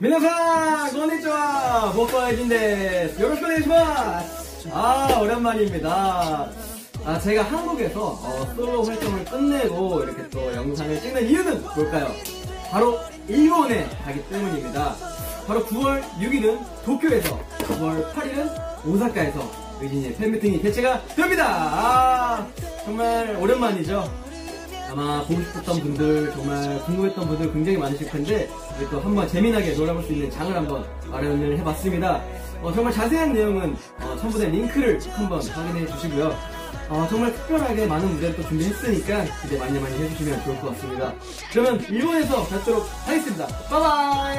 皆さん konnichiwa 僕はエジンですよろしくお願いします아 오랜만입니다 아 제가 한국에서 어, 솔로 활동을 끝내고 이렇게 또 영상을 찍는 이유는 뭘까요? 바로 일본에 가기 때문입니다 바로 9월 6일은 도쿄에서 9월 8일은 오사카에서 의진이의 팬미팅이 개최가 됩니다 아 정말 오랜만이죠 아마 보고 싶었던 분들 정말 궁금했던 분들 굉장히 많으실 텐데 또 한번 재미나게 놀아볼 수 있는 장을 한번 마련을 해봤습니다. 어, 정말 자세한 내용은 어, 첨부된 링크를 한번 확인해 주시고요. 어, 정말 특별하게 많은 무대를 또 준비했으니까 기대 많이 많이 해주시면 좋을 것 같습니다. 그러면 일본에서 뵙도록 하겠습니다. 바이바이!